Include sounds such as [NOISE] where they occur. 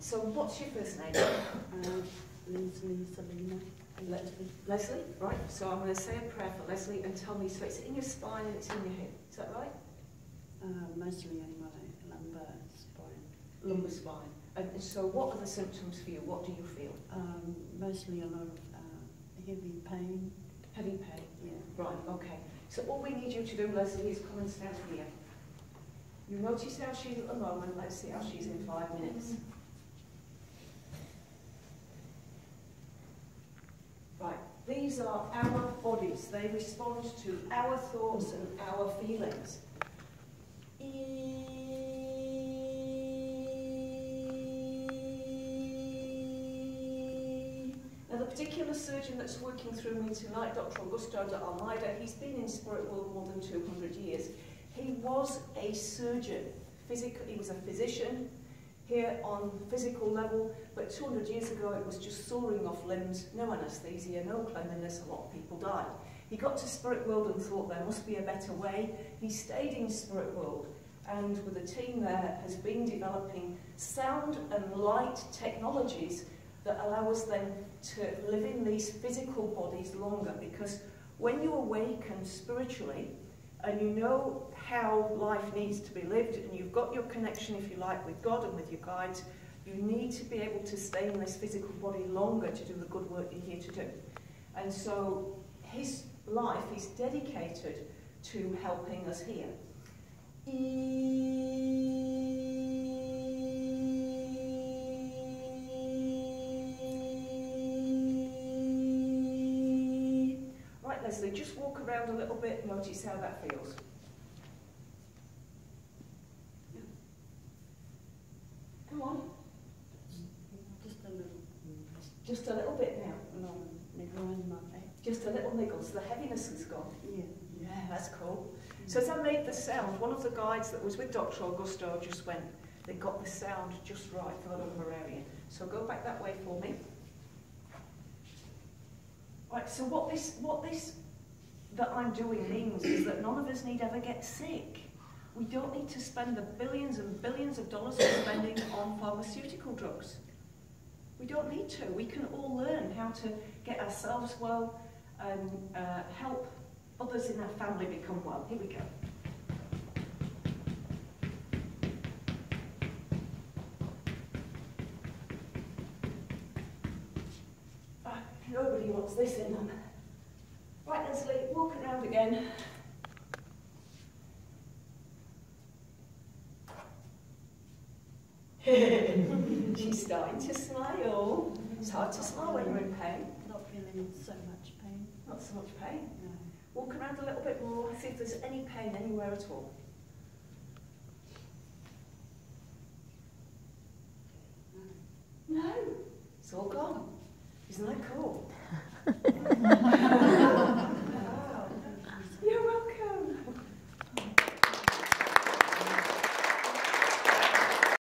So what's your first name? [COUGHS] Uh, Lesley Selina. Lesley. Lesley? Right. So I'm going to say a prayer for Lesley and tell me, so it's in your spine and it's in your head, Is that right? Uh, mostly anyway, lumbar spine. Lumbar spine. And so what are the symptoms for you? What do you feel? Um, mostly a lot of uh, heavy pain. Heavy pain. Yeah. Right, okay. So all we need you to do, Lesley, is come and stand here. You notice how she's at the moment. Let's see how she's in five minutes. Right, these are our bodies. They respond to our thoughts and our feelings. Now, the particular surgeon that's working through me tonight, Dr. Augusto de Almeida, he's been in spirit world more than 200 years. He was a surgeon, physical, he was a physician here on physical level, but 200 years ago it was just sawing off limbs, no anaesthesia, no cleanliness, a lot of people died. He got to spirit world and thought there must be a better way. He stayed in spirit world and with a team there has been developing sound and light technologies that allow us then to live in these physical bodies longer because when you awaken spiritually and you know how life needs to be lived and you've got your connection if you like with God and with your guides. You need to be able to stay in this physical body longer to do the good work you're here to do. And so his life is dedicated to helping us here. Right, Lesley, just walk around a little bit, notice how that feels. Come on, Just a little. just a little bit now. Long niggle in my back. Just a little niggle, so the heaviness is gone. Yeah. Yeah, that's cool. So as I made the sound, one of the guides that was with Dr. Augusto just went, they got the sound just right for the lumbar area. So go back that way for me. Right, so what this, what this that I'm doing means is that none of us need ever get sick. We don't need to spend the billions and billions of dollars we're spending on pharmaceutical drugs. We don't need to. We can all learn how to get ourselves well and uh, help others in our family become well. Here we go. Nobody wants this in them. Right, Lesley, walk around again. [LAUGHS] She's starting to smile. It's hard to smile when you're in pain. Not feeling so much pain. Not so much pain. No. Walk around a little bit more, see if there's any pain anywhere at all. No, it's all gone. Isn't that cool? [LAUGHS]